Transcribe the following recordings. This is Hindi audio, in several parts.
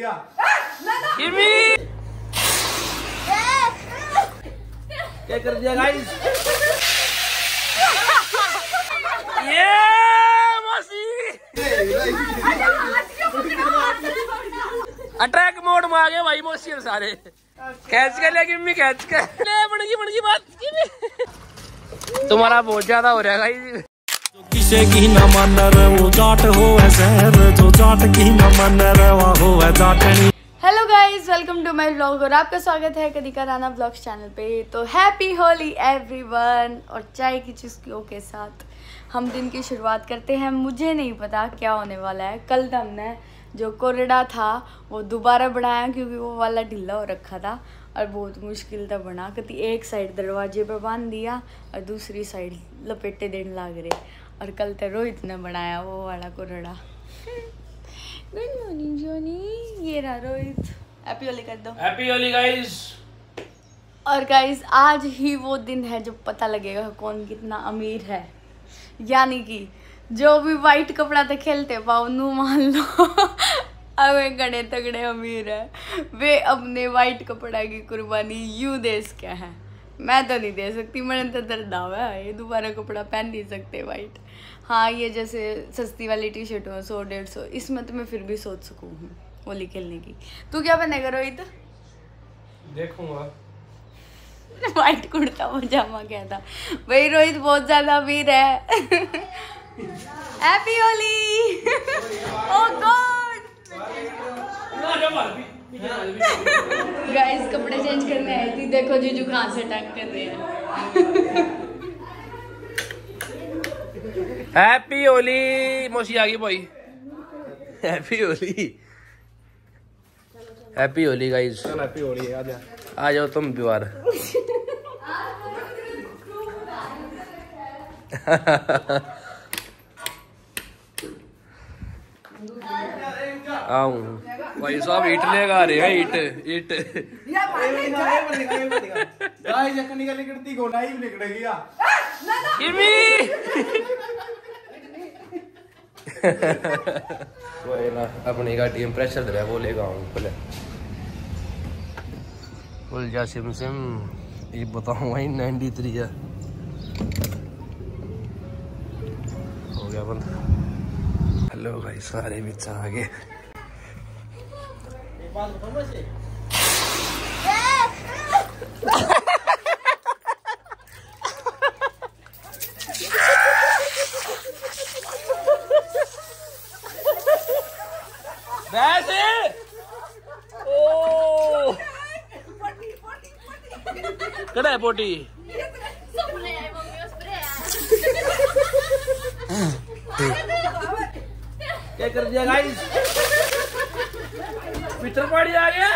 या क्या कर दिया गाइस ये अटैक मोड में आ गए भाई मौसी और सारे। कैच कर लिया किमी कैच कर ले, बन गई बात तुम्हारा बहुत ज़्यादा हो रहा है गाइस किसे की न मन वो जाट हो शहर जो जाट की न मन रे वह हो जाटनी। Hello guys welcome to my vlog और आपका स्वागत है कदिका राना ब्लॉग्स चैनल पे। तो हैप्पी होली एवरीवन और चाय की चुस्कियों के साथ। हम दिन की शुरुआत करते हैं, मुझे नहीं पता क्या होने वाला है। कल तो हमने जो कोरडा था, वो दोबारा बनाया क्योंकि वो वाला ढीला हो रखा था और बहुत मुश्किल था बना कभी एक साइड दरवाजे पर बाँध दिया और दूसरी साइड लपेटे देने लग रहे। और कल तो रोहित ने बनाया वो वाला कोरडा। गुड मॉर्निंग जोनी ये रहा रोहित। हैप्पी होली कर दो। हैप्पी होली गाइस और गाइस आज ही वो दिन है जब पता लगेगा कौन कितना अमीर है। यानी कि जो भी वाइट कपड़ा तो खेलते पाओ नू मान लो। अब वे गड़े तगड़े अमीर है। वे अपने वाइट कपड़ा की कुर्बानी यूँ दे क्या है। मैं तो नहीं दे सकती मैंने तो दर्द आवा है। ये दोबारा कपड़ा पहन नहीं सकते वाइट हाँ ये जैसे सस्ती वाली टी शर्ट हो सौ डेढ़ सौ इसमें तो मैं फिर भी सोच सकूँ हूँ होली खेलने की। तू क्या पहनेगा रोहित? देखूँगा। वाइट कुर्ता पजामा क्या था भाई रोहित बहुत ज़्यादा अमीर है। Happy Holi oh God guys कपड़े चेंज करने आई थी। देखो जीजू कहाँ से अटैक कर रहे हैं। हैप्पी होली मौसी आ गई भाई happy Holi happy Holi guys happy हो रही है आजा आ जाओ तुम भी बार आऊँ भाई साहब ईट लेगा रहे हैं ईट ईट गाइस एक निकल निकलती को लाइव निकलेगी या किमी कोई ना, अपनी गाड़ी में प्रेशर दे है वो लेगा पहले बोल जा सिम सिम, ये बताऊँ वही 93 है। हो गया बंद। हेलो भाई, सारे बिचा आ गए। वैसे? ओ। कड़ा है पोटी? क्या कर दिया गाइस पीटर पाड़ी आ गया?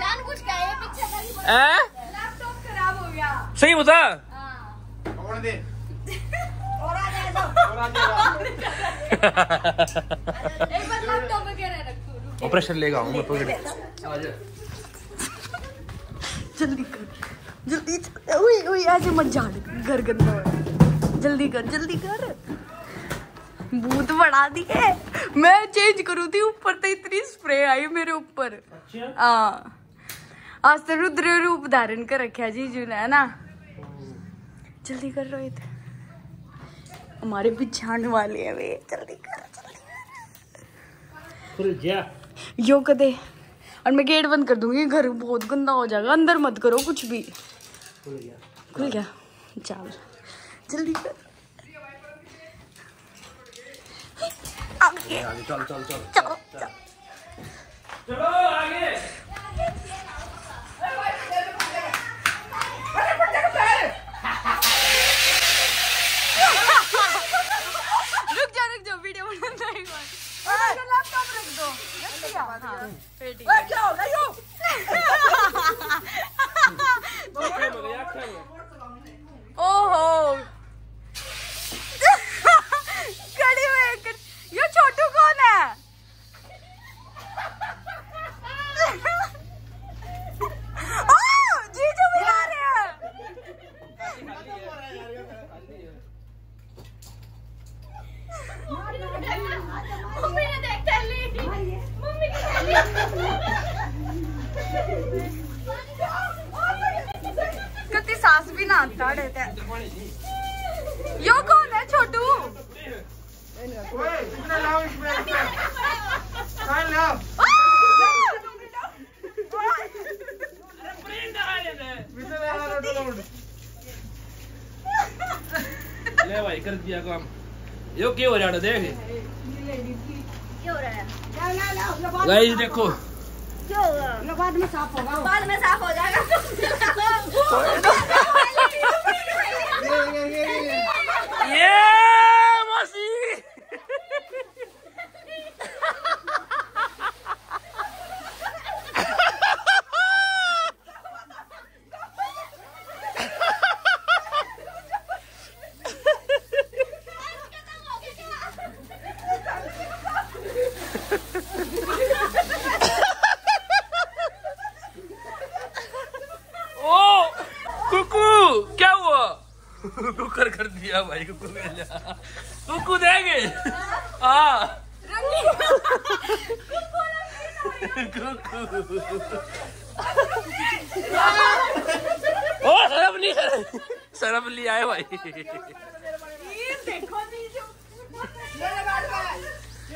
जान कुछ कहे पीछे हैं? लैपटॉप खराब हो गया। सही बता कौन दे और आ जाए तो और आ जाएगा एक बार लैपटॉप में कह रहे रख तू ऑपरेशन लेगा हूँ मैं पकड़ जा जल्दी कर जल्दी चल- उई उई ऐसे मत झाड़ घर गंदा। जल्दी कर जल्दी कर। भूत बढ़ा दिए मैं चेंज करूँ थी ऊपर तो इतनी स्प्रे आई मेरे ऊपर। हाँ। आज तो रुद्र रूप धारण कर रखा जीजू ने है ना? जल्दी कर रोहित। हमारे पीछे आने वाले हैं वे। जल्दी कर जल्दी यो कदे? और मैं गेट बंद कर दूँगी घर बहुत गंदा हो जाएगा अंदर मत करो कुछ भी। खुल गया। चल जल्दी कर। आगे। चल चल चल। चलो चलो। चलो आगे रुक जा रुक जा वीडियो बनाना है एक बार लैपटॉप रख दो रख दिया हाँ फिर ठीक है ओहो खड़ी हुई है। ये छोटू कौन है आ, जीजू भी आ रहे हैं ना ताड़े ते। यो कौन है छोटू? ले भाई कर दिया काम। यो क्या हो रहा है देख। गाइस देखो। बाद में साफ़ होगा। बाद में साफ़ हो जाएगा। ये ये ये ये मौसी ओ कुकू क्या हुआ कुकर कर दिया भाई कुकू लिया कुकू देंगे हाँ। ओ सरब नहीं है भाई।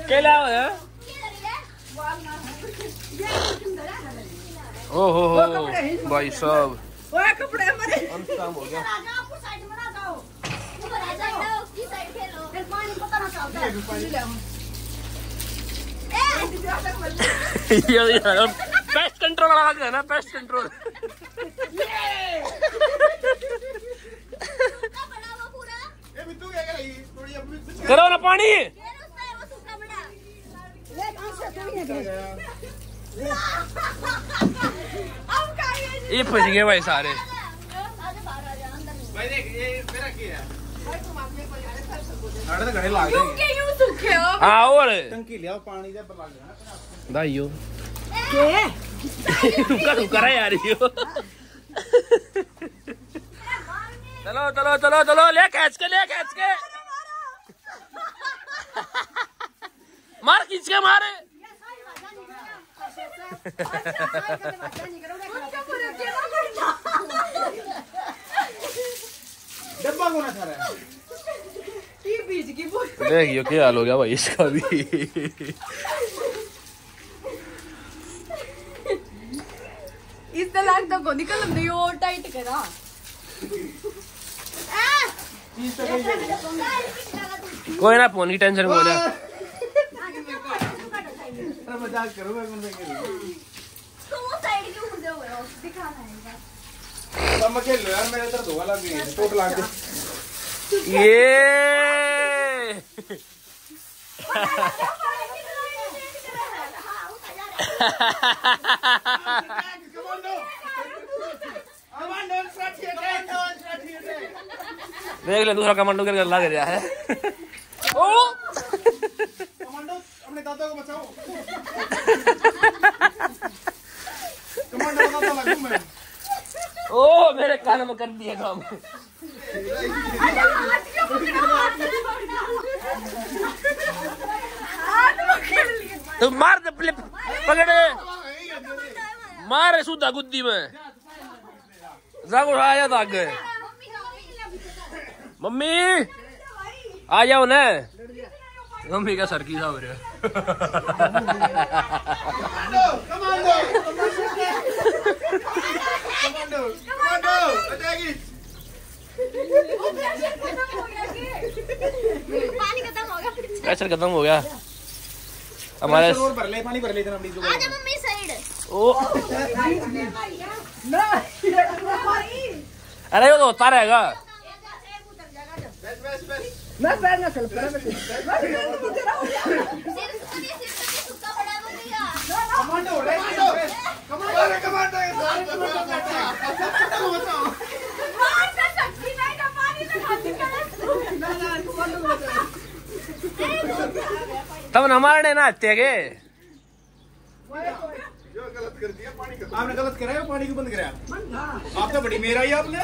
क्या लाया है ओ हो हो भाई साहब। अंतम हो गया। ये पेस्ट कंट्रोल वाला है ना पेस्ट कंट्रोल करो ना पानी। ये फंस गए भाई सारे। भाई देख, ये मेरा क्या है साढ़े तो घड़े लाग जाएँगे यूँ सूखे हो हाँ और टंकी लिया पानी दे पर लाग जाना दाइयो रुका रुका रहा यार यो चलो चलो चलो चलो ले खींच के ले खींच के मार खींच के मारे डब्बा कौन था रहा है देखियो क्या हाल हो गया भाई इसका भी। इस तलाक तो को निकल नहीं और टाइट करा कोई ना फ़ोन की टेंशन को मज़ाक करो मैं तब मैं खेल लो यार मेरे होगा लग गई चोट लग गई ये देख ले दूसरा कमांडो करके लग रहा है। ओ! कमांडो अपने दादा को बचाओ। कमांडो दादा लगूं मैं ओ मेरे कान में कर दिया काम। तो मार दे प्ले पकड़े मार सुधा गुद्दी में जागो आया था आगे मम्मी आ जाओ ना मम्मी का सर की सा हो रहा कमांडो कमांडो कमांडो अटैकी हो गया प्रेशर खत्म हो गया। हमारे भर ले पानी भर ले इतना प्लीज़ आजा मम्मी साइड ओ। अरे वो तो होता रहेगा। बस बस बस मैं पैर ना चल। पैर कमांडो रे कमांडो कमांडो ये सारे कमांडो अब हमारे ना हत्यागे गलत कर आपने गलत कराया पानी को बंद कराया आप तो बड़ी मेरा ही आपने।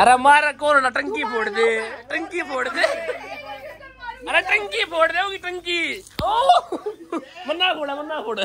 अरे मारा कौन टंकी फोड़ दे टंकी फोड़ दे। अरे टंकी फोड़ दे होगी टंकी। मना मन्ना फोड़ा मन्ना फोड़ा।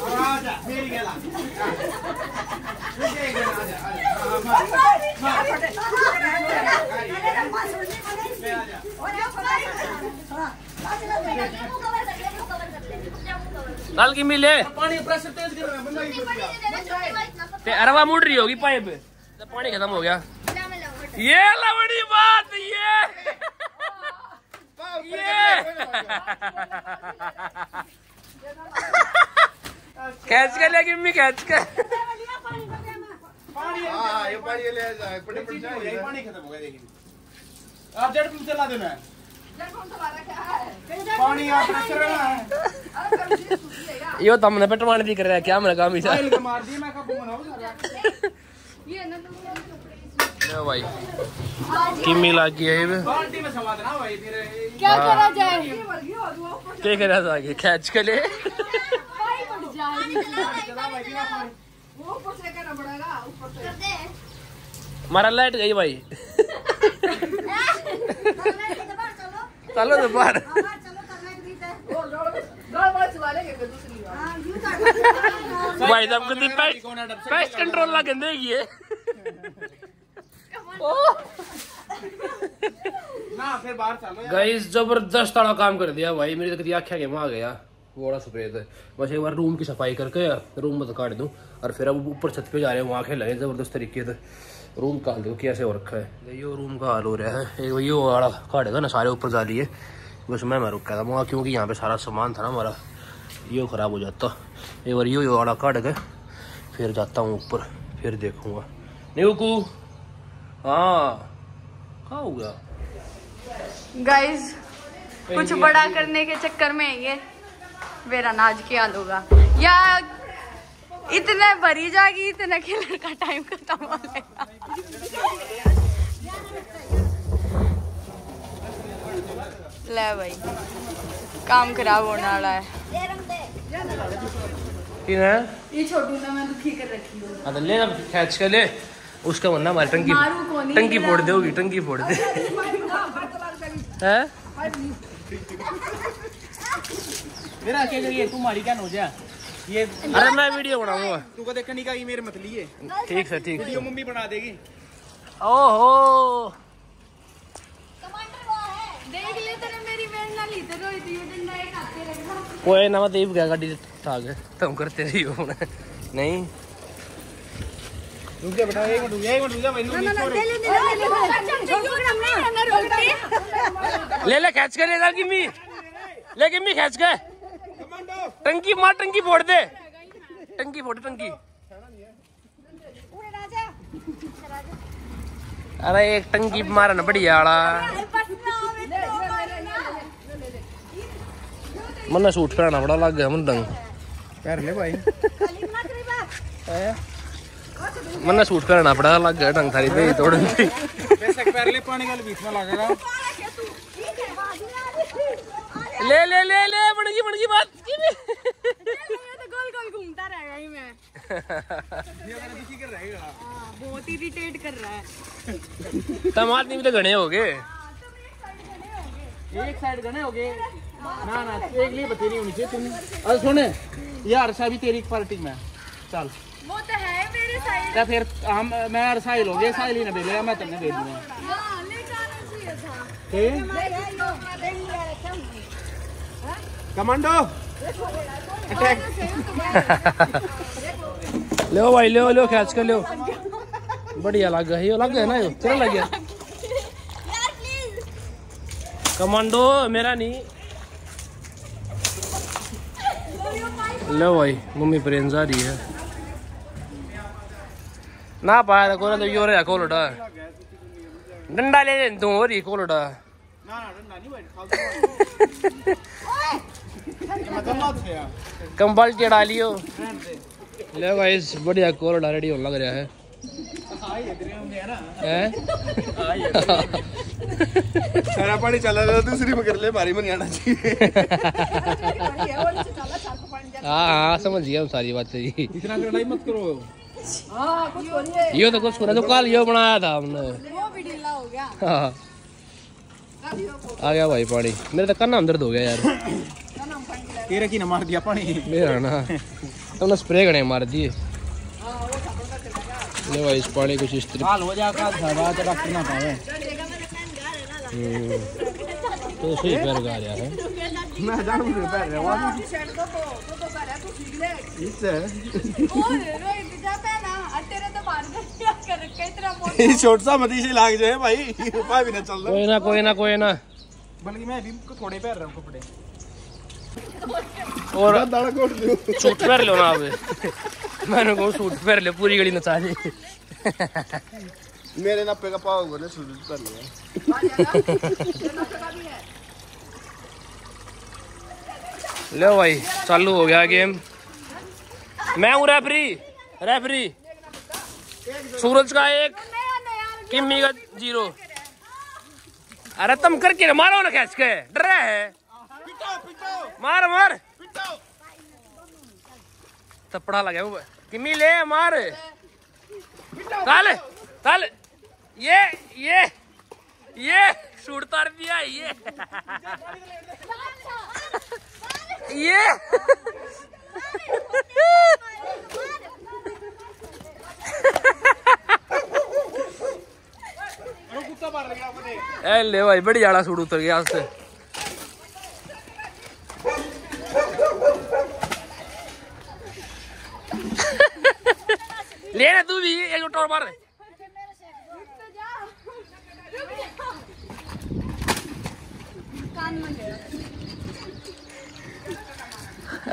आजा मेरी गेला तुझे गेला आजा आजा कल की मिले पानी प्रेशर तेज कर रहा है बंदा ही फंस गया ते अरवा मुड़ रही होगी पाइप तो पानी खत्म हो गया ये लवड़ी बात ये ये कैच कर लिया गिम्मी कैच कर। पानी हाँ ये पानी ले जा पड़े पड़ जाए पानी खत्म हो गया देखिए। आप जड़ पे चला देना है। पानी आप है। यो हमने पेटवाने दी कर रहा है क्या मेरा काम के मार मैं कब लो भाई। किम्मी लग गई है ये बाल्टी में समा देना भाई फिर। क्या करा जाए? क्या कर आगे कैच कर ले हमारा लाइट गई भाई। चलो तो बाहर भाई साहब को दी पेस्ट कंट्रोल ला गंदे की ना फिर बाहर चलो गाइस ज़बरदस्त काम कर दिया भाई। मेरी तक आख्या के आ गया। बड़ा सफ़ेद है। बस एक बार रूम की सफ़ाई करके रूम में काट दूँ और फिर अब ऊपर छत पे जा रहे हैं वहाँ खेलेंगे ज़बरदस्त तरीके से। रूम का हाल देखो कैसे हो रखा है। ये रूम का हाल हो रहा है। एक ये वाला काटेगा ना सारे ऊपर जा लिए। बस मैं मैं रुका था। वहाँ क्योंकि यहाँ पे सारा सामान था ना हमारा ये खराब हो जाता। एक बार ये वाला काट के फिर जाता हूँ ऊपर फिर देखूँगा। न्यूकू हाँ कहाँ हो गया? गाइस कुछ बड़ा करने के चक्कर में ये। मेरा नाज क्या होगा। या इतने भरी जाएगी इतने खेलने का टाइम खत्म हो जाएगा। ले भाई काम खराब होने वाला है। ये छोटू ना मैं दुखी कर रखी हूँ। हाँ तो ले खींच के ले। उसका बनना हमारी टंकी को टंकी फोड़ दे होगी टंकी फोड़ दे। हैं? मेरा क्या करिए तुम्हारी क्या नोजा ये अरे मैं वीडियो बनाऊँगा तू को देखने का ये मेरे मतली है ठीक है ठीक वीडियो मम्मी बना देगी ओहो देख ले तेरे मेरी बहन ना ली तेरे इतनी डंडा एक हाथे रखना कोई ना मत गया गाड़ी ठाक तुम करते रही हो नहीं रुक जा बेटा एक मिनट रुक जा एक मिनट रुक जा मैंने नहीं छोड़ ले ले खींच के ले जा गिम्मी ले गिम्मी खींच के टंकी मार टंकी फोड़ दे। टंकी फोड़ टंकी। अरे एक टंकी मारा बढ़िया मन्ना सूट कराना बड़ा लग गया मन डंग कर ले भाई। मन्ना सूट कराना बड़ा लग गया डंग थारी पे तोड़न की बेशक कर ले पानी का बीच में लगेगा ले ले ले ले बनगी बनगी बात की भी गोल गोल घूमता रहेगा ही मैं। ये अगर दुखी कर रहेगा हाँ, बहुत इरिटेट कर रहा है। तुम आदमी भी तो घने हो गए। एक साइड गने हो गए। ना ना एक लिए बतेरी होनी चाहिए तुम। अरे सुन यार अरसा भी तेरी पार्टी में चल। वो तो है मेरे साइड तो फिर हम मैं और साहिल हो गए साहिल ही ने भेजा मैं तुमने भेज दूँगा। हाँ ले जाना चाहिए था। ठीक कमांडो अटैक ले भाई ले ले खींच कर ले। बढ़िया लग गया ये लग गया ना ये चल लग गया। कमांडो मेरा नहीं। लो भाई मम्मी प्रेम जा रही है। ना पाया कोला तो यो रे कोलड़ा डंडा ले ले तू हो रही कोलड़ा ना ना डंडा नहीं बैठ कंबल चढ़ा लियो। ले गाइस बढ़िया कोल रेडी होने लग रहा है। सारा पानी चला रहा दूसरी पकड़ ले में आना चाहिए। हाँ हाँ समझ गया हम सारी बातें। जी इतना लड़ाई मत करो। ये तो कुछ सुना जो कल ये बनाया था हमने। वो भी ढीला हो। गया हाँ आ गया भाई पानी। मेरे तो कन्ना दर्द हो गया यार। तेरे की न मार दिया पानी। मेरा ना। तुमने स्प्रे करने मार दिए। ले भाई इस पानी कुछ इस तरह हाल हो जाएगा बात डॉक्टर ना पावे। तो सही पैर गा रहा है। मैं जान मुझे पैर रहा हूँ इससे और रोहित जा पहना और तेरे तो बाहर का कर इतना मोटा ये सा मती से लाग जाए भाई उपाय भी ना चल कोई ना कोई ना कोई ना। बल्कि मैं भी थोड़े पैर रहा हूँ कपड़े। और सूट पहन लो ना अब मैंने को सूट पहन ले पूरी गली नचा दे मेरे नप्पे का पाव बोले सूट कर लिया। लो भाई चालू हो गया गेम। मैं हूँ रेफरी रेफरी सूरज का एक किम्मी का ज़ीरो। अरे तुम करके मारो ना खींच के डर है। मार मार। थप्पड़ा लगे वो किम्मी ले मार। ताल ताल। ये ये ये शूट तार दिया ये। ये। ए ले भाई बड़ी जाड़ा सूट उतर गया उससे ले ना एक मार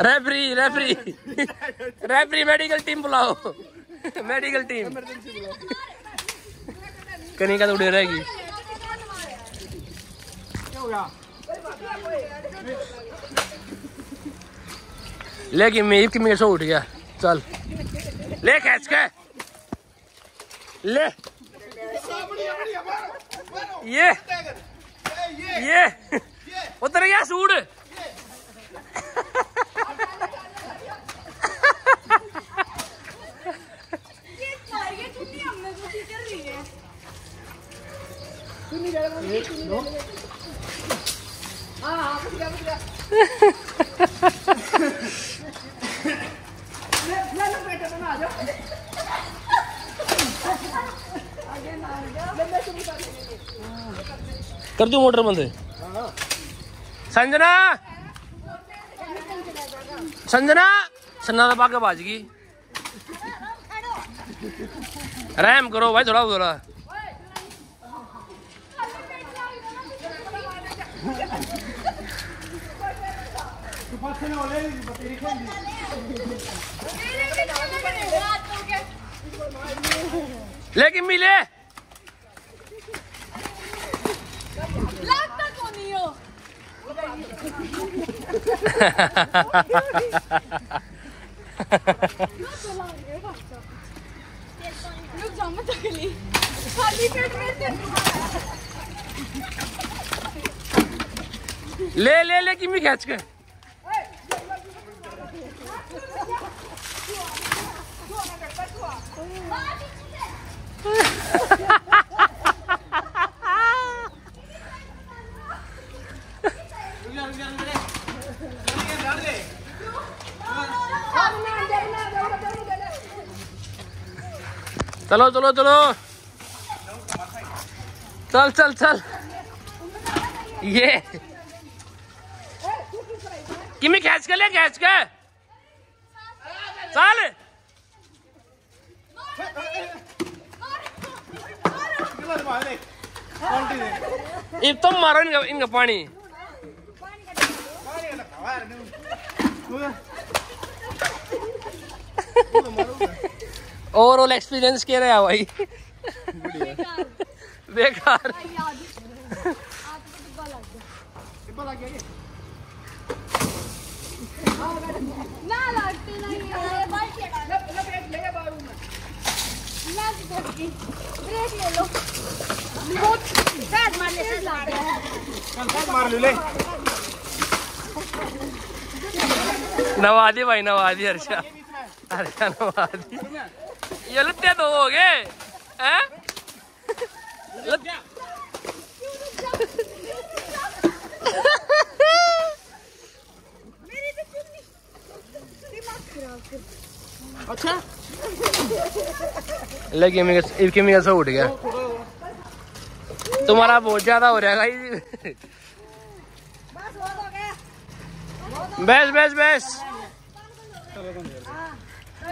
referee referee referee medical team बुलाओ। मेडिकल टीम कहीं का तो उड़े रहेगी। लेकिन मैं कि मेरे से उठ गया। चल। ले, खींच के। ले। ये। ये। उतर गया सूट। ये टारगेट छुट्टी हमने छुट्टी कर रही है। कर दू मोटर बंद। संजना! संजना! सन्ना दबा के बाज गई। रहम करो भाई, थोड़ा थोड़ा लेकिन मिले लगता कौन नहीं हो रुक जाओ मैं तकली खाली पेट में से ले ले ले किमी खींच के। चलो चलो चलो। चल चल चल। ये। किमी खींच के ले खींच के। चल। ये तुम मारो इनका इनका पानी। ओवरऑल एक्सपीरियंस क्या रहा भाई? बेकार। ना लगते नहीं है। बाइक लगा ब्रेक ले लो बहुत साइड मार ले साइड चल साथ मार ले ले। नवादी भाई नवादी हर्षा। हर्षा नवादी ये लुत्ते तो हो गए हैं? मेरी तो चुन्नी दिमाग खराब कर अच्छा। लगी मेरे इनके मेरे से उठ गया। तुम्हारा बहुत ज़्यादा हो रहा है गाइस बस गया। Base base base.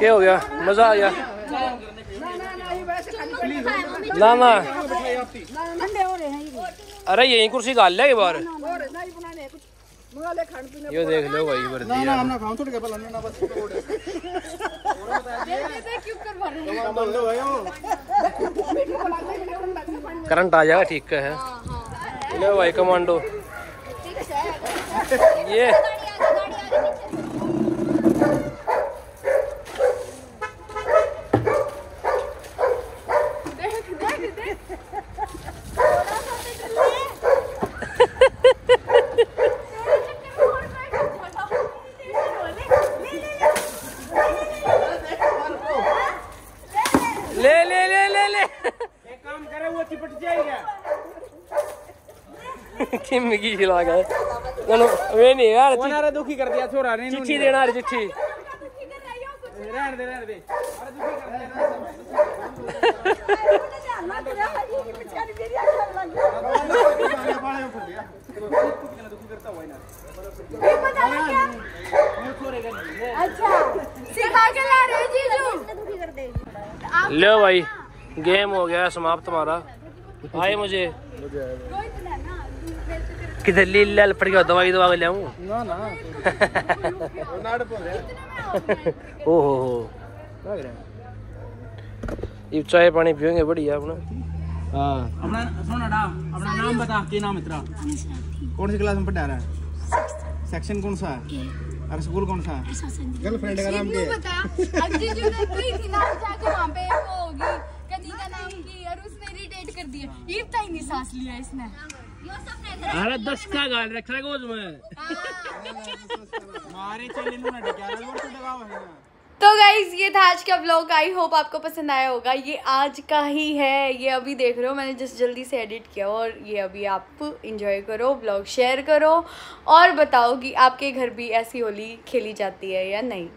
क्या हो गया। मज़ा आ गया। ना ना। अरे यही कुर्सी गाल ले बाहर और नहीं बनाने कुछ मंगा ले खाने पीने ये देख लो भाई वर्दी ना यार। हम ना खाऊं थोड़ी ना बस कोड क्यों करवा रहे हैं बोल दो भाई करंट आ जाएगा ठीक है। ले भाई कमांडो। ये ले ले ले ले ले एक काम करे वो चिपट जाएगा किम की। खिला गए दोनों वे नहीं यार ना दुखी कर दिया छोरा ने चिट्ठी देना रे चिट्ठी। रहने दे रहने दे अरे दुखी कर दिया बाले में फट गया दुखी करता हुआ ना अच्छा सिखा के ला रहे जीजू लो भाई गेम हो गया समाप्त हमारा। आए मुझे। किधर लील लाल पड़ गया दवाई दवा ले आऊँ? ना ना। नाड़ पो ओ हो हो लग रहा ये चाय पानी पियेंगे बढ़िया अपना। हाँ। अपना सुन अड़ा अपना नाम बता क्या नाम है तेरा कौन सी क्लास में पढ़ा रहा है? सेक्शन कौन सा है? और स्कूल कौन सा है? गर्लफ्रेंड का नाम क्या है? बता अब जीजू ने कोई थी ना जाके वहाँ पे वो होगी कदी का नाम की और उसने इरिटेट कर दिया। ये तक नहीं सांस लिया इसने। अरे दस का गाल रख रहा उसमें मारे चले नु ना क्या वो तो है तो गाइज़ ये था आज का ब्लॉग आई होप आपको पसंद आया होगा। ये आज का ही है। ये अभी देख रहे हो मैंने जस्ट जल्दी से एडिट किया और ये अभी आप इंजॉय करो ब्लॉग शेयर करो और बताओ कि आपके घर भी ऐसी होली खेली जाती है या नहीं।